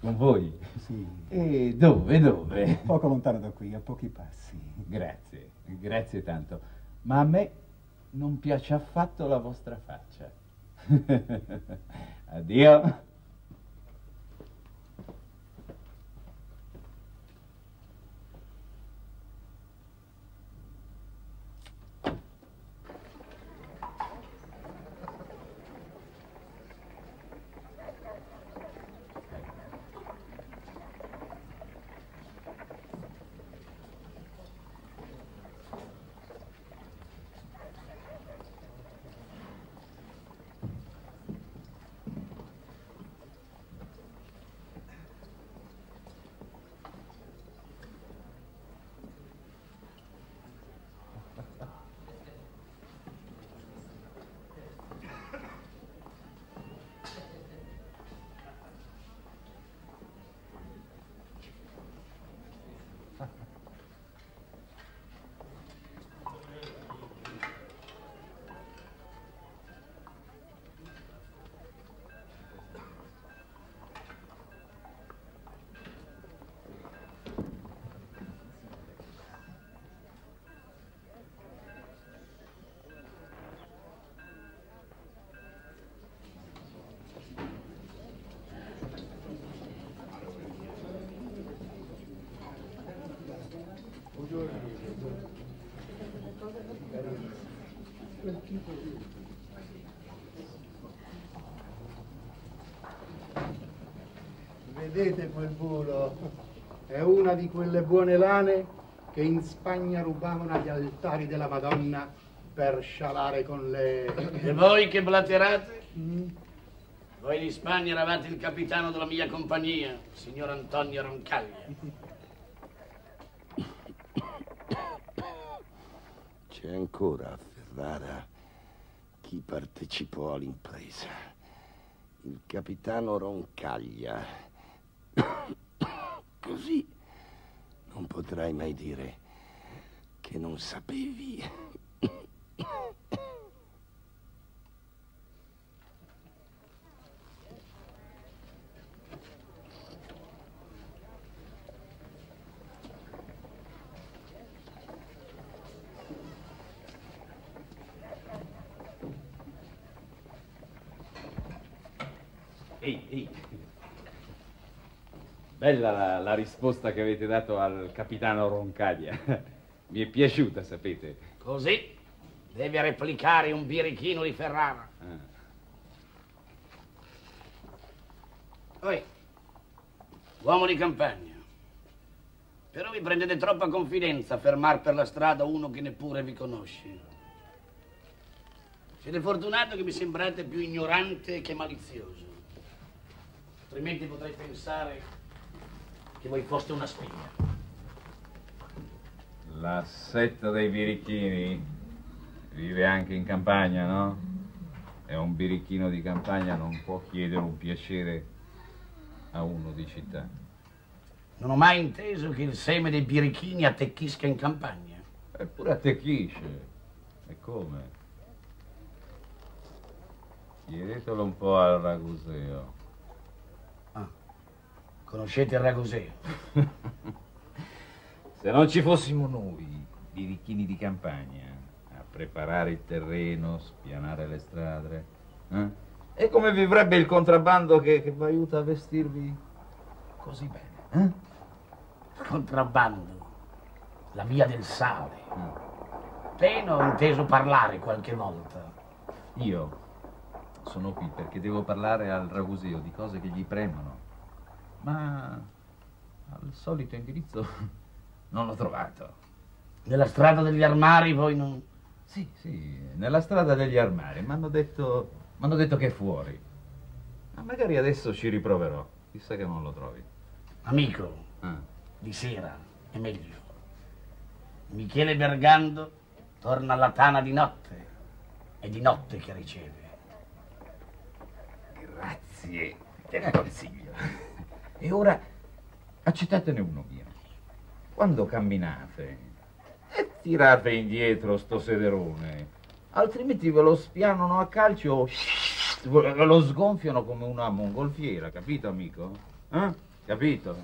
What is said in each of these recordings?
Con voi? Sì. E dove, dove? Poco lontano da qui, a pochi passi. Grazie, grazie tanto. Ma a me non piace affatto la vostra faccia. Addio. Vedete quel bulo? È una di quelle buone lane che in Spagna rubavano agli altari della Madonna per scialare con le... E voi che blaterate? Mm? Voi di Spagna eravate il capitano della mia compagnia, signor Antonio Roncaglia. C'è ancora a Ferrara chi partecipò all'impresa. Il capitano Roncaglia. Così non potrai mai dire che non sapevi. Ehi, ehi. Bella la, la risposta che avete dato al capitano Roncaglia. Mi è piaciuta, sapete. Così deve replicare un birichino di Ferrara. Ah. Poi, uomo di campagna. Però vi prendete troppa confidenza a fermar per la strada uno che neppure vi conosce. Siete fortunato che mi sembrate più ignorante che malizioso. Altrimenti potrei pensare che voi foste una spia. La setta dei birichini vive anche in campagna, no? E un birichino di campagna non può chiedere un piacere a uno di città. Non ho mai inteso che il seme dei birichini attecchisca in campagna. Eppure attecchisce. E come? Chiedetelo un po' al Raguseo. Conoscete il Raguseo? Se non ci fossimo noi, birichini di campagna, a preparare il terreno, spianare le strade, eh? e come vivrebbe il contrabbando che, che vi aiuta a vestirvi così bene? Eh? Contrabbando. La via del sale. Appena ho inteso parlare qualche volta. Io sono qui perché devo parlare al Raguseo di cose che gli premono, ma al solito indirizzo non l'ho trovato. Nella strada degli armari voi non... Sì, sì, nella strada degli armari. Mi hanno detto, m'hanno detto che è fuori. Ma magari adesso ci riproverò. Chissà che non lo trovi. Amico, Ah. di sera è meglio. Michele Bergando torna alla tana di notte. È di notte che riceve. Grazie del consiglio. E ora accettatene uno mio. Quando camminate, e tirate indietro sto sederone, altrimenti ve lo spianano a calcio, ve lo sgonfiano come una mongolfiera, capito amico? Eh? Capito?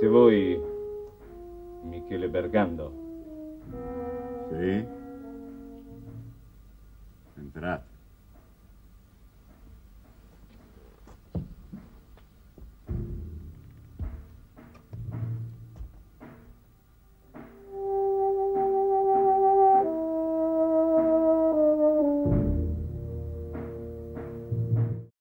Siete voi Michele Bergando? Sì? Entrate.